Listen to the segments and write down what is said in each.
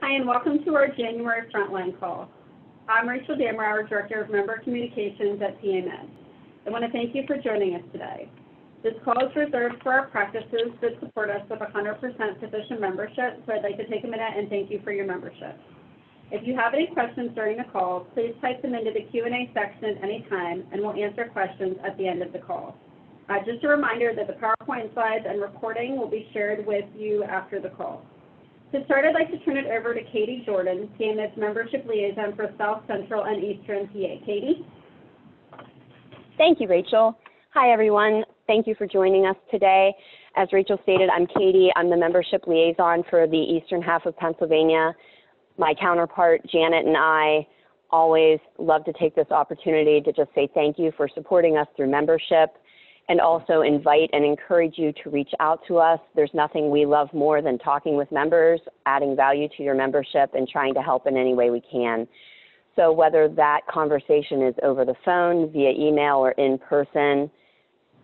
Hi, and welcome to our January Frontline call. I'm Rachel Damrower, Director of Member Communications at PAMed. I want to thank you for joining us today. This call is reserved for our practices that support us with 100% physician membership, so I'd like to take a minute and thank you for your membership. If you have any questions during the call, please type them into the Q&A section at any time, and we'll answer questions at the end of the call. Uh, just a reminder that the PowerPoint slides and recording will be shared with you after the call. To start, I'd like to turn it over to Katie Jordan, PAMed's Membership Liaison for South Central and Eastern PA. Katie? Thank you, Rachel. Hi, everyone. Thank you for joining us today. As Rachel stated, I'm Katie. I'm the Membership Liaison for the eastern half of Pennsylvania my counterpart, Janet, and I always love to take this opportunity to just say thank you for supporting us through membership and also invite and encourage you to reach out to us. There's nothing we love more than talking with members, adding value to your membership, and trying to help in any way we can. So, whether that conversation is over the phone, via email, or in person,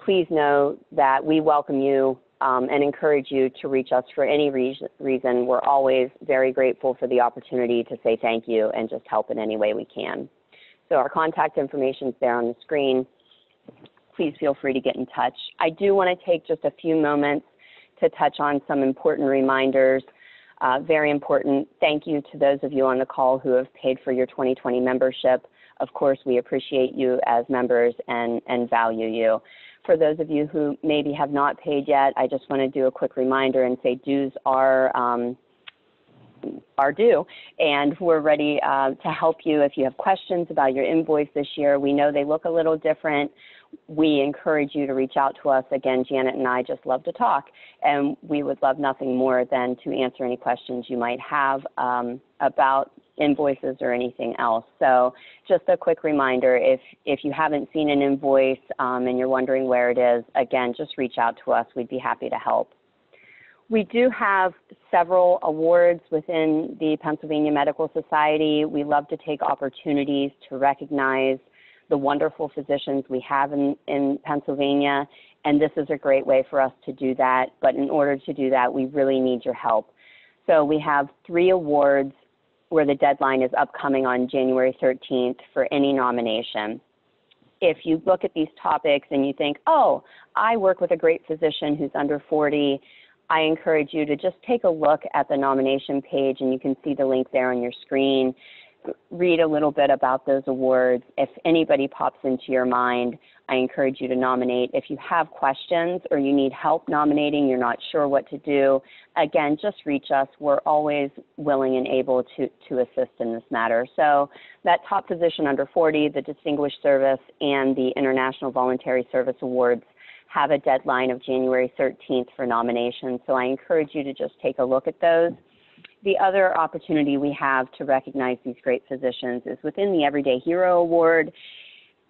please know that we welcome you um, and encourage you to reach us for any reason. We're always very grateful for the opportunity to say thank you and just help in any way we can. So our contact information is there on the screen. Please feel free to get in touch. I do want to take just a few moments to touch on some important reminders. Uh, very important. Thank you to those of you on the call who have paid for your 2020 membership. Of course, we appreciate you as members and, and value you for those of you who maybe have not paid yet, I just want to do a quick reminder and say dues are um, are due, and we're ready uh, to help you if you have questions about your invoice this year. We know they look a little different. We encourage you to reach out to us. Again, Janet and I just love to talk, and we would love nothing more than to answer any questions you might have um, about invoices or anything else. So just a quick reminder, if, if you haven't seen an invoice um, and you're wondering where it is, again, just reach out to us. We'd be happy to help. We do have several awards within the Pennsylvania Medical Society. We love to take opportunities to recognize the wonderful physicians we have in, in Pennsylvania, and this is a great way for us to do that. But in order to do that, we really need your help. So we have three awards where the deadline is upcoming on January 13th for any nomination. If you look at these topics and you think, oh, I work with a great physician who's under 40, I encourage you to just take a look at the nomination page and you can see the link there on your screen read a little bit about those awards. If anybody pops into your mind, I encourage you to nominate. If you have questions or you need help nominating, you're not sure what to do, again, just reach us. We're always willing and able to, to assist in this matter. So that top position under 40, the Distinguished Service, and the International Voluntary Service Awards have a deadline of January 13th for nominations. So I encourage you to just take a look at those the other opportunity we have to recognize these great physicians is within the Everyday Hero Award.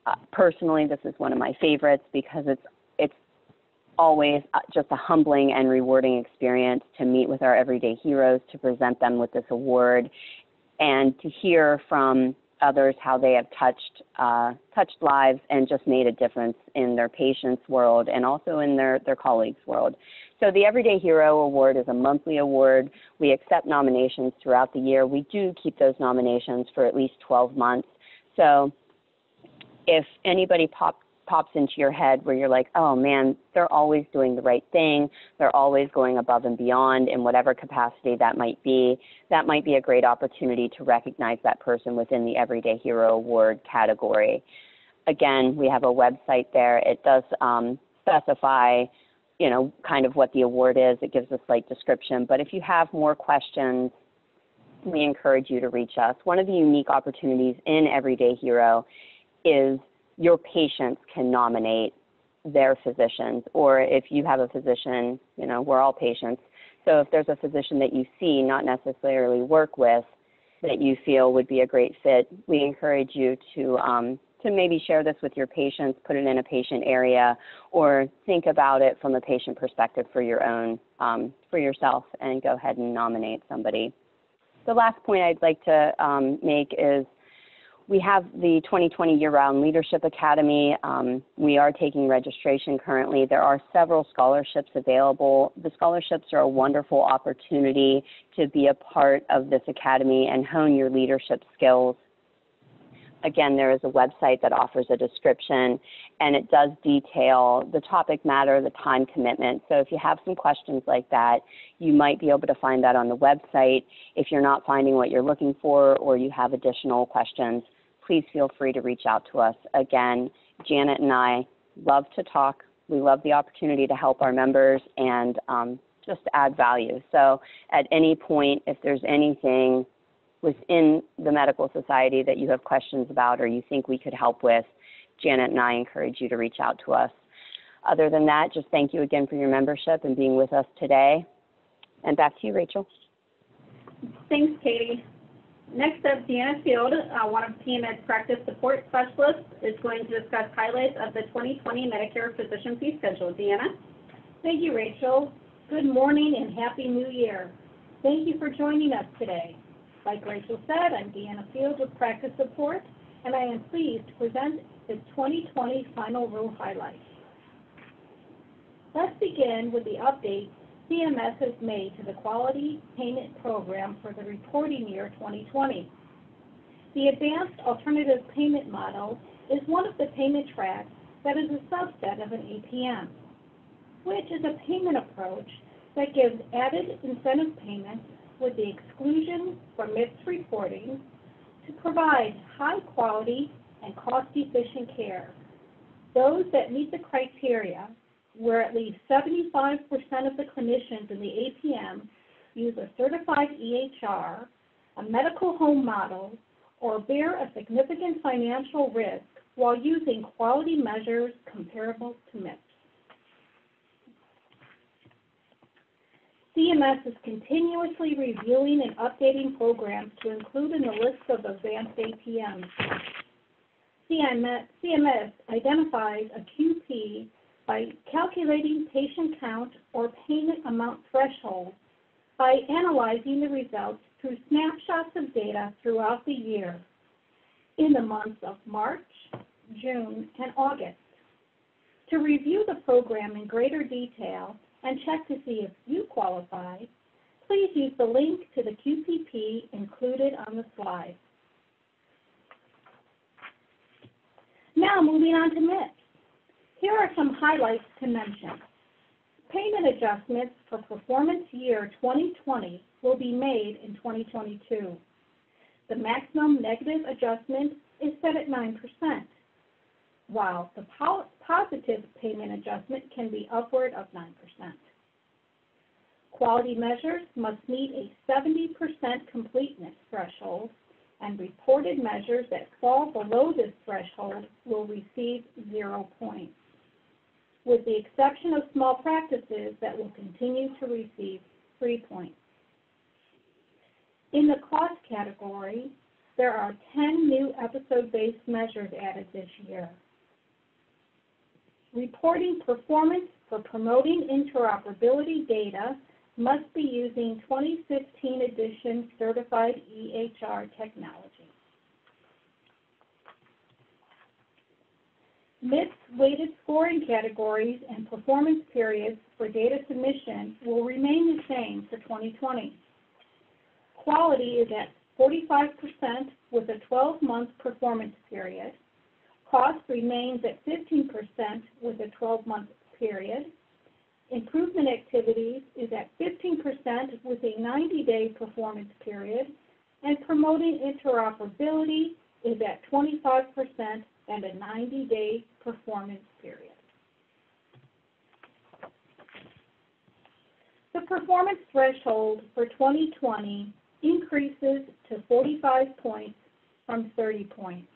Uh, personally, this is one of my favorites because it's it's always uh, just a humbling and rewarding experience to meet with our everyday heroes, to present them with this award, and to hear from others how they have touched uh, touched lives and just made a difference in their patients' world and also in their their colleagues' world. So the Everyday Hero Award is a monthly award. We accept nominations throughout the year. We do keep those nominations for at least 12 months. So if anybody pop, pops into your head where you're like, oh man, they're always doing the right thing, they're always going above and beyond in whatever capacity that might be, that might be a great opportunity to recognize that person within the Everyday Hero Award category. Again, we have a website there. It does um, specify you know, kind of what the award is. It gives a slight description. But if you have more questions, we encourage you to reach us. One of the unique opportunities in Everyday Hero is your patients can nominate their physicians, or if you have a physician, you know, we're all patients. So if there's a physician that you see, not necessarily work with, that you feel would be a great fit, we encourage you to um, to maybe share this with your patients, put it in a patient area, or think about it from a patient perspective for your own, um, for yourself, and go ahead and nominate somebody. The last point I'd like to um, make is we have the 2020 Year-Round Leadership Academy. Um, we are taking registration currently. There are several scholarships available. The scholarships are a wonderful opportunity to be a part of this academy and hone your leadership skills. Again, there is a website that offers a description and it does detail the topic matter, the time commitment. So if you have some questions like that, you might be able to find that on the website. If you're not finding what you're looking for or you have additional questions, please feel free to reach out to us. Again, Janet and I love to talk. We love the opportunity to help our members and um, just add value. So at any point, if there's anything within the medical society that you have questions about or you think we could help with, Janet and I encourage you to reach out to us. Other than that, just thank you again for your membership and being with us today. And back to you, Rachel. Thanks, Katie. Next up, Deanna Field, uh, one of PMED's practice support specialists, is going to discuss highlights of the 2020 Medicare physician fee schedule. Deanna? Thank you, Rachel. Good morning and Happy New Year. Thank you for joining us today. Like Rachel said, I'm Deanna Field with Practice Support, and I am pleased to present the 2020 final rule highlights. Let's begin with the update CMS has made to the Quality Payment Program for the reporting year 2020. The Advanced Alternative Payment Model is one of the payment tracks that is a subset of an APM, which is a payment approach that gives added incentive payments with the exclusion from MIPS reporting to provide high quality and cost efficient care. Those that meet the criteria where at least 75% of the clinicians in the APM use a certified EHR, a medical home model, or bear a significant financial risk while using quality measures comparable to MIPS. CMS is continuously reviewing and updating programs to include in the list of advanced APMs. CMS, identifies a QP by calculating patient count or payment amount threshold by analyzing the results through snapshots of data throughout the year in the months of March, June, and August. To review the program in greater detail, and check to see if you qualify, please use the link to the QPP included on the slide. Now moving on to MIPS. Here are some highlights to mention. Payment adjustments for performance year 2020 will be made in 2022. The maximum negative adjustment is set at 9%, while the po positive payment adjustment can be upward of 9%. Quality measures must meet a 70% completeness threshold, and reported measures that fall below this threshold will receive zero points, with the exception of small practices that will continue to receive three points. In the cost category, there are 10 new episode-based measures added this year reporting performance for promoting interoperability data must be using 2015 edition certified EHR technology. MIPS weighted scoring categories and performance periods for data submission will remain the same for 2020. Quality is at 45% with a 12-month performance period. Cost remains at 15% with a 12-month period. Improvement activities is at 15% with a 90-day performance period. And promoting interoperability is at 25% and a 90-day performance period. The performance threshold for 2020 increases to 45 points from 30 points.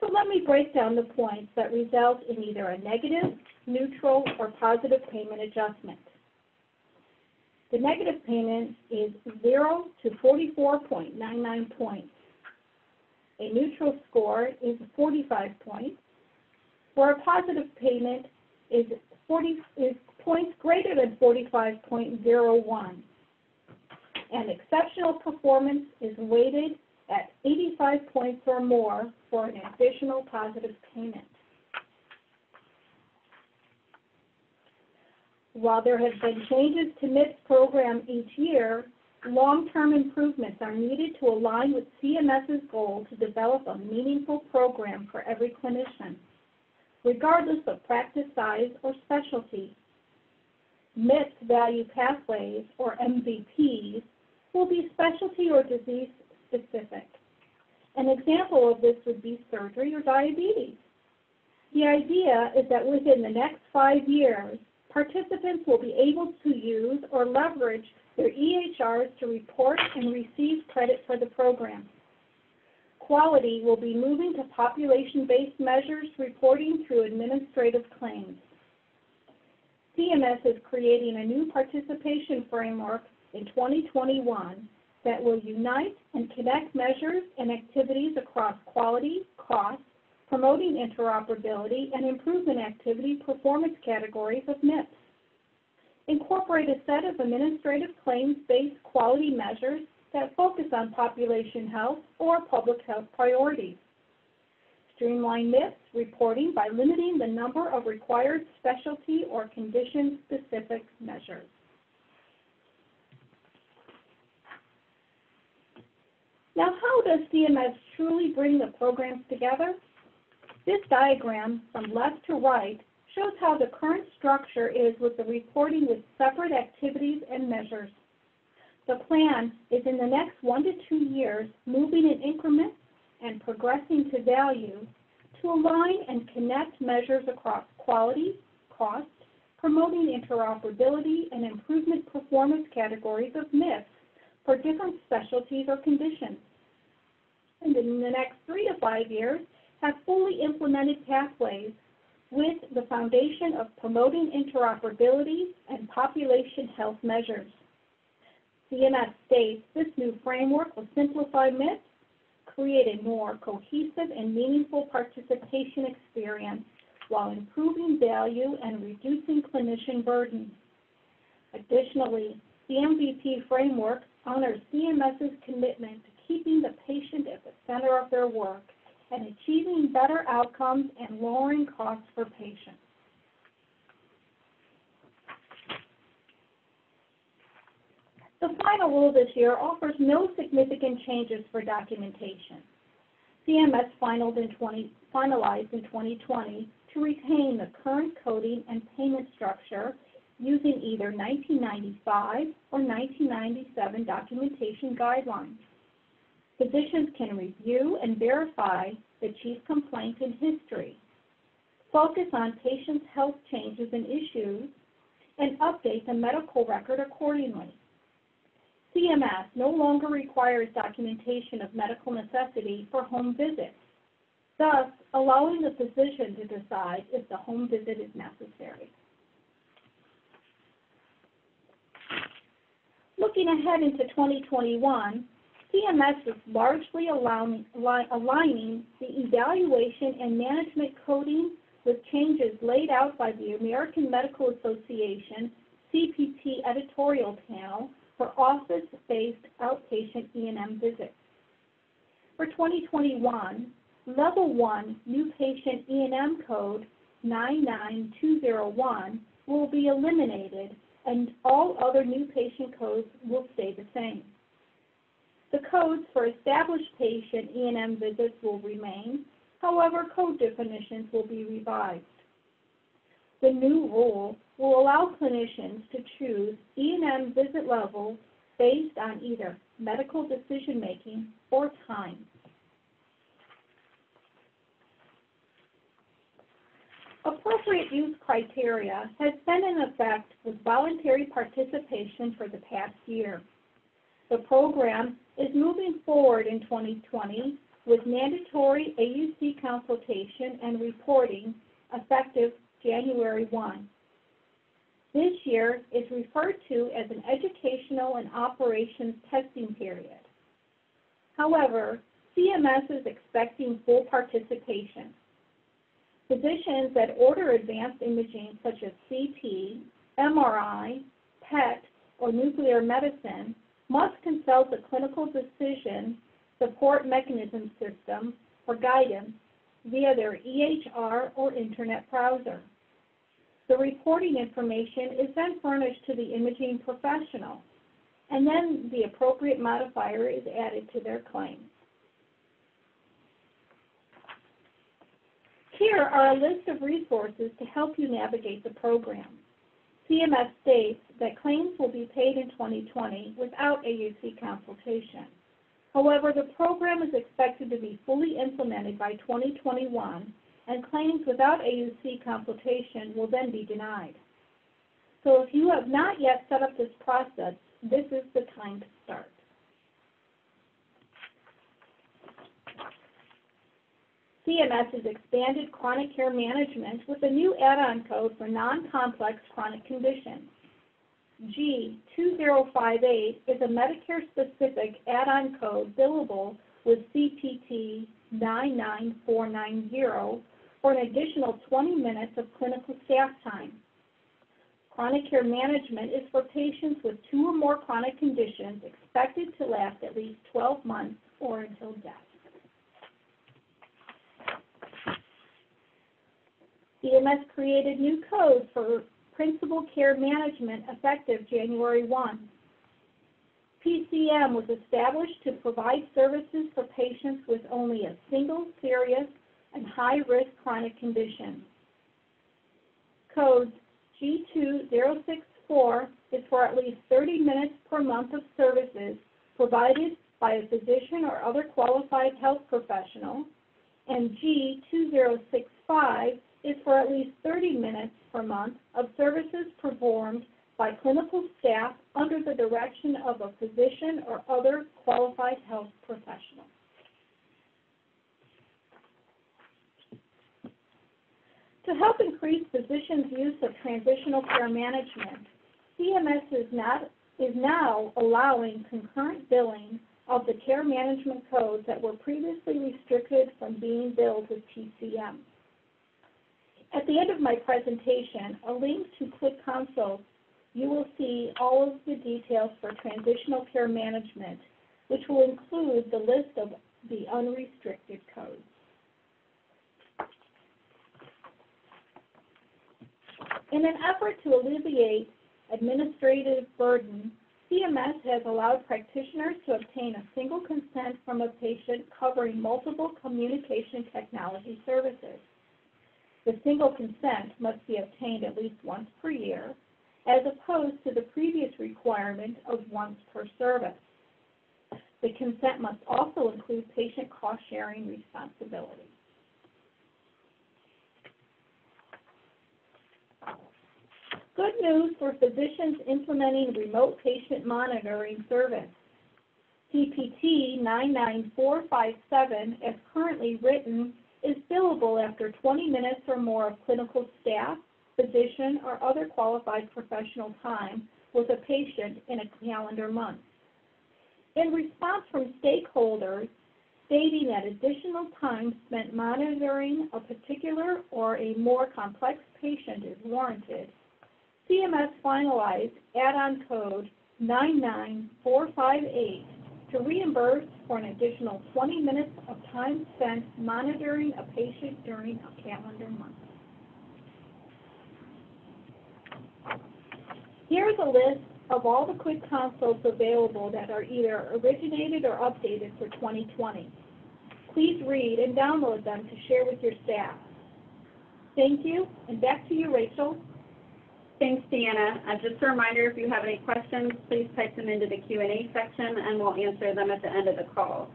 So let me break down the points that result in either a negative, neutral, or positive payment adjustment. The negative payment is 0 to 44.99 points. A neutral score is 45 points, where a positive payment is, 40, is points greater than 45.01. And exceptional performance is weighted at 85 points or more for an additional positive payment. While there have been changes to MIPS program each year, long-term improvements are needed to align with CMS's goal to develop a meaningful program for every clinician, regardless of practice size or specialty. MIPS value pathways, or MVPs, will be specialty or disease specific. An example of this would be surgery or diabetes. The idea is that within the next five years, participants will be able to use or leverage their EHRs to report and receive credit for the program. Quality will be moving to population-based measures reporting through administrative claims. CMS is creating a new participation framework in 2021 that will unite and connect measures and activities across quality, cost, promoting interoperability, and improvement activity performance categories of MIPS. Incorporate a set of administrative claims-based quality measures that focus on population health or public health priorities. Streamline MIPS reporting by limiting the number of required specialty or condition-specific measures. Now, how does CMS truly bring the programs together? This diagram from left to right shows how the current structure is with the reporting with separate activities and measures. The plan is in the next one to two years, moving in increments and progressing to value to align and connect measures across quality, cost, promoting interoperability, and improvement performance categories of MIPS for different specialties or conditions. And in the next three to five years, have fully implemented pathways with the foundation of promoting interoperability and population health measures. CMS states this new framework will simplify MIPS, create a more cohesive and meaningful participation experience while improving value and reducing clinician burden. Additionally, the MVP framework honors CMS's commitment to keeping the patient at the center of their work and achieving better outcomes and lowering costs for patients. The final rule this year offers no significant changes for documentation. CMS finalized in, 20, finalized in 2020 to retain the current coding and payment structure using either 1995 or 1997 documentation guidelines. Physicians can review and verify the chief complaint and history, focus on patients' health changes and issues, and update the medical record accordingly. CMS no longer requires documentation of medical necessity for home visits, thus allowing the physician to decide if the home visit is necessary. Looking ahead into 2021, CMS is largely aligning the evaluation and management coding with changes laid out by the American Medical Association CPT editorial panel for office-based outpatient E&M visits. For 2021, Level 1 New Patient E&M Code 99201 will be eliminated and all other new patient codes will stay the same. The codes for established patient E&M visits will remain, however, code definitions will be revised. The new rule will allow clinicians to choose E&M visit levels based on either medical decision-making or time. Appropriate use criteria has been in effect with voluntary participation for the past year. The program is moving forward in 2020 with mandatory AUC consultation and reporting effective January 1. This year is referred to as an educational and operations testing period. However, CMS is expecting full participation. Physicians that order advanced imaging such as CT, MRI, PET, or nuclear medicine must consult the clinical decision support mechanism system for guidance via their EHR or internet browser. The reporting information is then furnished to the imaging professional, and then the appropriate modifier is added to their claim. Here are a list of resources to help you navigate the program. CMS states that claims will be paid in 2020 without AUC consultation. However, the program is expected to be fully implemented by 2021, and claims without AUC consultation will then be denied. So if you have not yet set up this process, this is the time to start. CMS has expanded chronic care management with a new add-on code for non-complex chronic conditions. G2058 is a Medicare-specific add-on code billable with CPT 99490 for an additional 20 minutes of clinical staff time. Chronic care management is for patients with two or more chronic conditions expected to last at least 12 months or until death. CMS created new codes for principal care management effective January 1. PCM was established to provide services for patients with only a single serious and high-risk chronic condition. Code G2064 is for at least 30 minutes per month of services provided by a physician or other qualified health professional, and G2065 is for at least 30 minutes per month of services performed by clinical staff under the direction of a physician or other qualified health professional. To help increase physicians' use of transitional care management, CMS is, not, is now allowing concurrent billing of the care management codes that were previously restricted from being billed with PCM. At the end of my presentation, a link to Quick Consult, you will see all of the details for transitional care management, which will include the list of the unrestricted codes. In an effort to alleviate administrative burden, CMS has allowed practitioners to obtain a single consent from a patient covering multiple communication technology services. The single consent must be obtained at least once per year, as opposed to the previous requirement of once per service. The consent must also include patient cost-sharing responsibility. Good news for physicians implementing remote patient monitoring service. CPT 99457, as currently written, billable after 20 minutes or more of clinical staff, physician, or other qualified professional time with a patient in a calendar month. In response from stakeholders stating that additional time spent monitoring a particular or a more complex patient is warranted, CMS finalized add-on code 99458 to reimburse for an additional 20 minutes of time spent monitoring a patient during a calendar month. Here's a list of all the quick consults available that are either originated or updated for 2020. Please read and download them to share with your staff. Thank you, and back to you, Rachel. Thanks, Deanna. Uh, just a reminder, if you have any questions, please type them into the Q&A section, and we'll answer them at the end of the call.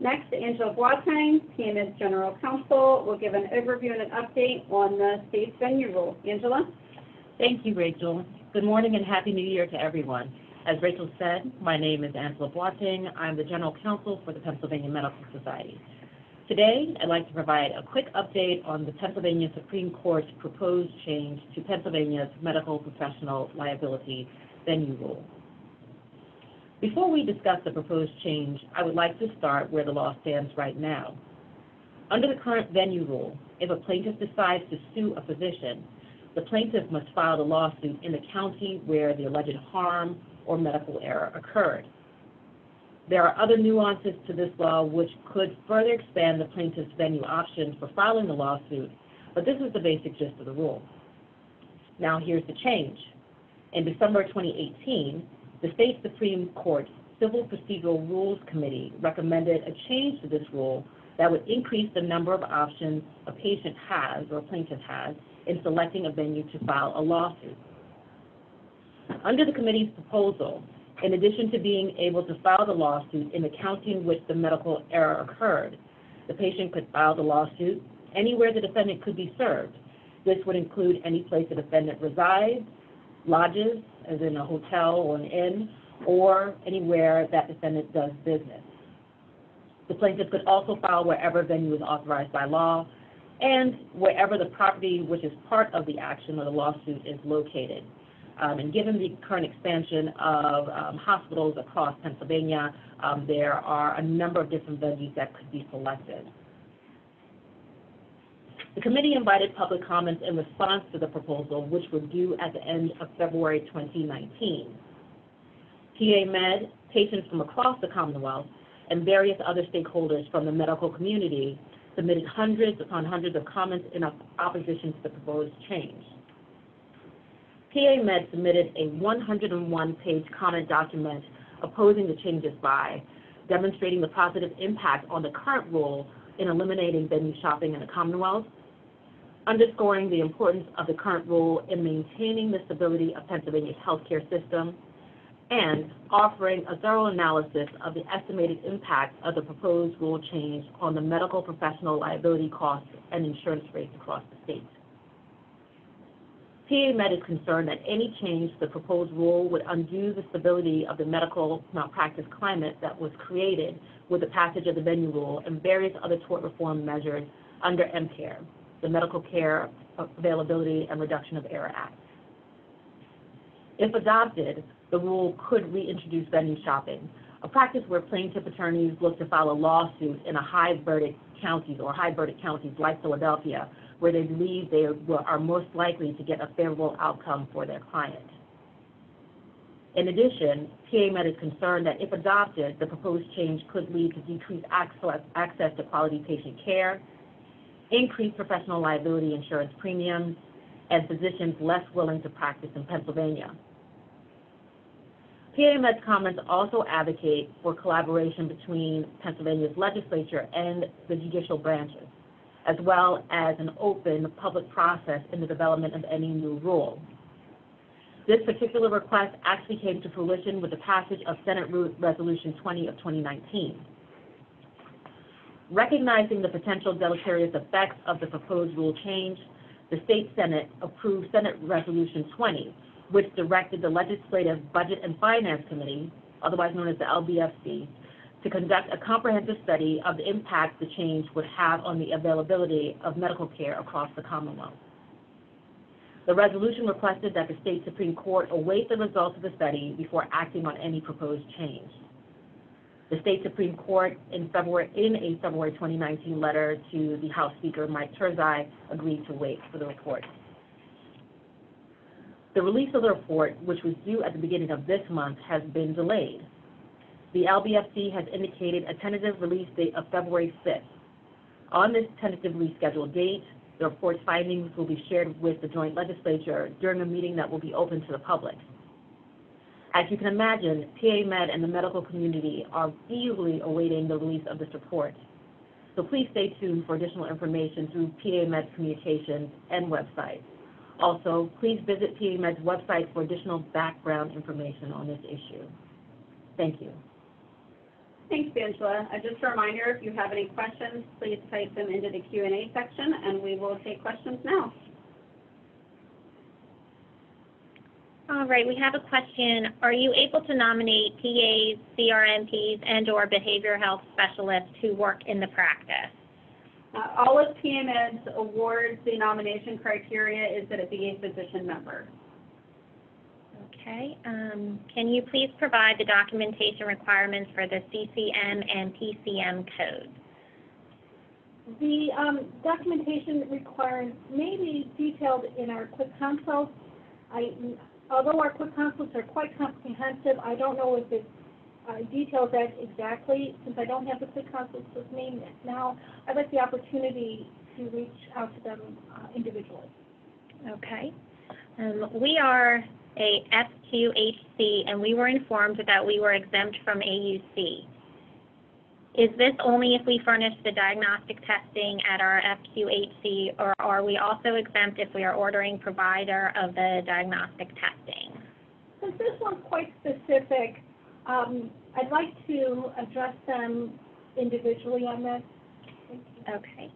Next, Angela Boateng, PMS General Counsel, will give an overview and an update on the state's venue rule. Angela? Thank you, Rachel. Good morning and Happy New Year to everyone. As Rachel said, my name is Angela Boateng. I'm the General Counsel for the Pennsylvania Medical Society. Today, I'd like to provide a quick update on the Pennsylvania Supreme Court's proposed change to Pennsylvania's medical professional liability venue rule. Before we discuss the proposed change, I would like to start where the law stands right now. Under the current venue rule, if a plaintiff decides to sue a physician, the plaintiff must file the lawsuit in the county where the alleged harm or medical error occurred. There are other nuances to this law which could further expand the plaintiff's venue options for filing the lawsuit, but this is the basic gist of the rule. Now, here's the change. In December 2018, the state Supreme Court's Civil Procedural Rules Committee recommended a change to this rule that would increase the number of options a patient has or a plaintiff has in selecting a venue to file a lawsuit. Under the committee's proposal, in addition to being able to file the lawsuit in the county in which the medical error occurred, the patient could file the lawsuit anywhere the defendant could be served. This would include any place the defendant resides, lodges, as in a hotel or an inn, or anywhere that defendant does business. The plaintiff could also file wherever venue is authorized by law and wherever the property which is part of the action or the lawsuit is located. Um, and given the current expansion of um, hospitals across Pennsylvania, um, there are a number of different venues that could be selected. The committee invited public comments in response to the proposal, which were due at the end of February 2019. PA Med, patients from across the Commonwealth, and various other stakeholders from the medical community submitted hundreds upon hundreds of comments in opposition to the proposed change. PA Med submitted a 101-page comment document opposing the changes by demonstrating the positive impact on the current rule in eliminating venue shopping in the Commonwealth, underscoring the importance of the current rule in maintaining the stability of Pennsylvania's healthcare system, and offering a thorough analysis of the estimated impact of the proposed rule change on the medical professional liability costs and insurance rates across the state. PA Med is concerned that any change to the proposed rule would undo the stability of the medical malpractice climate that was created with the passage of the venue rule and various other tort reform measures under MCARE, the Medical Care Availability and Reduction of Error Act. If adopted, the rule could reintroduce venue shopping, a practice where plaintiff attorneys look to file a lawsuit in a high verdict counties or high verdict counties like Philadelphia, where they believe they are most likely to get a favorable outcome for their client. In addition, PA Med is concerned that if adopted, the proposed change could lead to decreased access to quality patient care, increased professional liability insurance premiums, and physicians less willing to practice in Pennsylvania. PA Med's comments also advocate for collaboration between Pennsylvania's legislature and the judicial branches, as well as an open public process in the development of any new rule. This particular request actually came to fruition with the passage of Senate Resolution 20 of 2019. Recognizing the potential deleterious effects of the proposed rule change, the state Senate approved Senate Resolution 20, which directed the Legislative Budget and Finance Committee, otherwise known as the LBFC, to conduct a comprehensive study of the impact the change would have on the availability of medical care across the Commonwealth. The resolution requested that the state Supreme Court await the results of the study before acting on any proposed change. The state Supreme Court in February, in a February 2019 letter to the House Speaker Mike Turzai agreed to wait for the report. The release of the report, which was due at the beginning of this month, has been delayed. The LBFC has indicated a tentative release date of February 5th. On this tentatively scheduled date, the report's findings will be shared with the joint legislature during a meeting that will be open to the public. As you can imagine, PA Med and the medical community are eagerly awaiting the release of this report. So please stay tuned for additional information through PA Med's communications and website. Also, please visit PA Med's website for additional background information on this issue. Thank you. Thanks, Angela. Uh, Just a reminder, if you have any questions, please type them into the Q&A section, and we will take questions now. All right, we have a question. Are you able to nominate PAs, CRNPs, and/or behavioral health specialists who work in the practice? Uh, All of PMed's awards, the nomination criteria is that it be a physician member. Okay, um, can you please provide the documentation requirements for the CCM and PCM codes? The um, documentation requirements may be detailed in our quick consults. I, although our quick consults are quite comprehensive, I don't know if it uh, details that exactly, since I don't have the quick consults with me now, I'd like the opportunity to reach out to them uh, individually. Okay. Um, we are a FQHC, and we were informed that we were exempt from AUC. Is this only if we furnish the diagnostic testing at our FQHC, or are we also exempt if we are ordering provider of the diagnostic testing? Since this one's quite specific, um, I'd like to address them individually on this. Okay.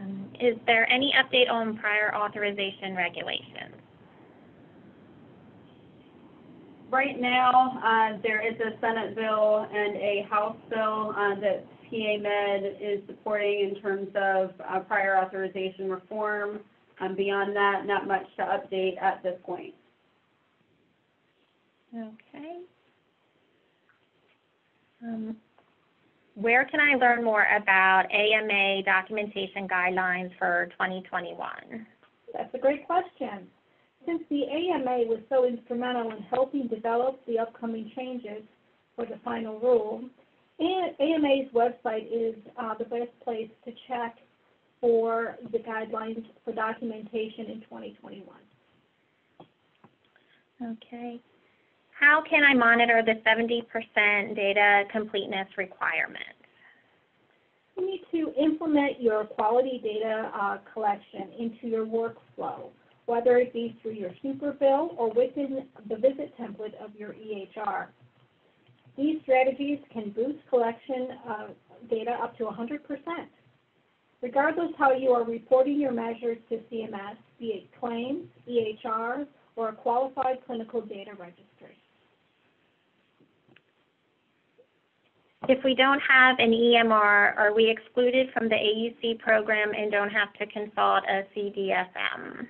Um, is there any update on prior authorization regulations? Right now, uh, there is a Senate bill and a House bill uh, that PA Med is supporting in terms of uh, prior authorization reform. Um, Beyond that, not much to update at this point. Okay. Um, where can I learn more about AMA documentation guidelines for 2021? That's a great question. Since the AMA was so instrumental in helping develop the upcoming changes for the final rule, AMA's website is uh, the best place to check for the guidelines for documentation in 2021. Okay. How can I monitor the 70% data completeness requirement? You need to implement your quality data uh, collection into your workflow, whether it be through your super bill or within the visit template of your EHR. These strategies can boost collection data up to 100%. Regardless how you are reporting your measures to CMS, be it claims, EHR, or a qualified clinical data registry. If we don't have an EMR, are we excluded from the AUC program and don't have to consult a CDSM?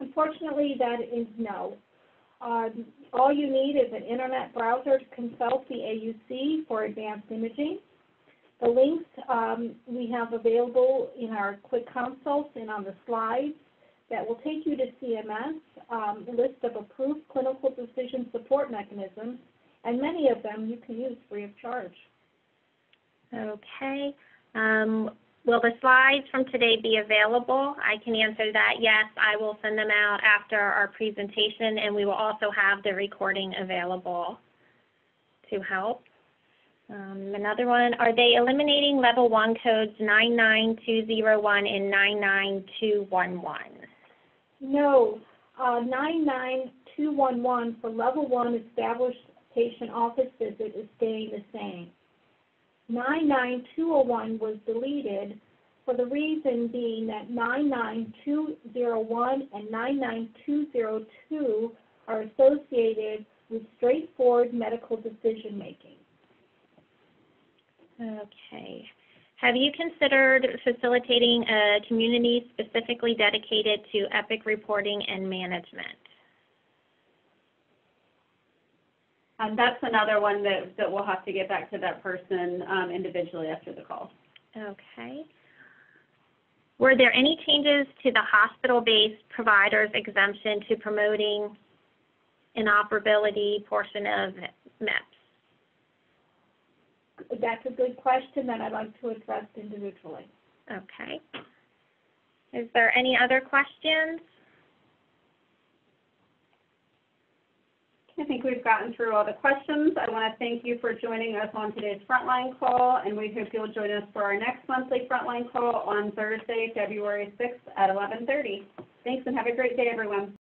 Unfortunately, that is no. Um, all you need is an internet browser to consult the AUC for advanced imaging. The links um, we have available in our quick consults and on the slides that will take you to CMS, um, list of approved clinical decision support mechanisms, and many of them you can use free of charge. Okay. Um, will the slides from today be available? I can answer that. Yes, I will send them out after our presentation, and we will also have the recording available to help. Um, another one, are they eliminating level one codes 99201 and 99211? No, uh, 99211 for level one established patient office visit is staying the same. 99201 was deleted for the reason being that 99201 and 99202 are associated with straightforward medical decision making. Okay. Have you considered facilitating a community specifically dedicated to EPIC reporting and management? Um, That's another one that, that we'll have to get back to that person um, individually after the call. Okay. Were there any changes to the hospital-based providers exemption to promoting inoperability portion of MIPS? That's a good question that I'd like to address individually. Okay. Is there any other questions? I think we've gotten through all the questions. I want to thank you for joining us on today's Frontline call, and we hope you'll join us for our next monthly Frontline call on Thursday, February 6th at 11:30. Thanks, and have a great day, everyone.